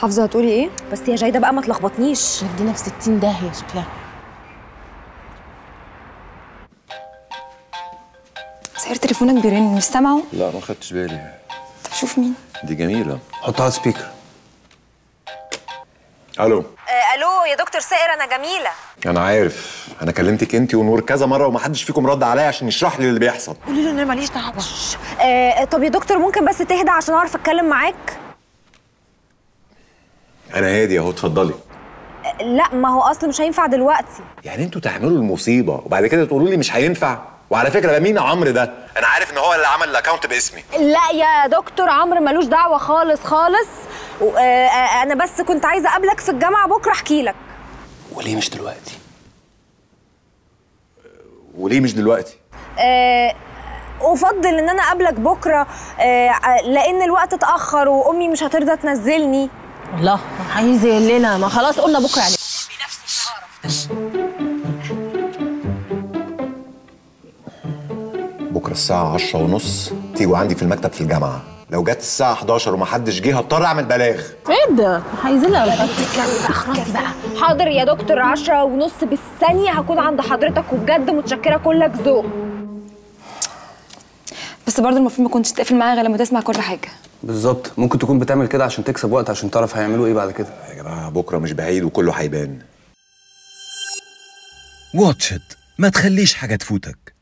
حافظة هتقولي إيه؟ بس يا جايدة بقى ما تلخبطنيش. ندينا في 60 داهيه شكلها. ثائر تليفونك بيرن مش سامعه؟ لا ما خدتش بالي. طب شوف مين. دي جميلة. حطها على speaker. ألو. آه ألو يا دكتور ثائر أنا جميلة. أنا عارف. أنا كلمتك انت ونور كذا مرة ومحدش فيكم رد عليا عشان يشرح لي اللي بيحصل. قولي له أنا ماليش دعوة. آه طب يا دكتور ممكن بس تهدى عشان أعرف أتكلم معاك؟ أنا هادي أهو اتفضلي. آه لا ما هو أصل مش هينفع دلوقتي. يعني أنتوا تعملوا المصيبة وبعد كده تقولوا لي مش هينفع؟ وعلى فكرة ده مين عمرو ده؟ أنا عارف إن هو اللي عمل الاكونت باسمي. لا يا دكتور عمرو ملوش دعوة خالص خالص. و- آه، آه، أنا بس كنت عايزة أقابلك في الجامعة بكرة أحكي لك. وليه مش دلوقتي؟ وليه مش دلوقتي؟ آه، أفضل إن أنا أقابلك بكرة آه، لأن الوقت اتأخر وأمي مش هترضى تنزلني. الله عايز يقلنا ما خلاص قلنا بكرة يعني. بكرة الساعة عشرة ونص تيجوا عندي في المكتب في الجامعة. لو جت الساعة 11 ومحدش جه هضطر أعمل بلاغ. إيه ده؟ عايزينها خلاص بقى. حاضر يا دكتور. عشرة ونص بالثانية هكون عند حضرتك وبجد متشكرة كلك ذوق. بس برضه المفروض ما كنتش تقفل معايا غير لما تسمع كل حاجة. بالظبط. ممكن تكون بتعمل كده عشان تكسب وقت عشان تعرف هيعملوا إيه بعد كده. يا جماعة بكرة مش بعيد وكله هيبان. واتش ما تخليش حاجة تفوتك.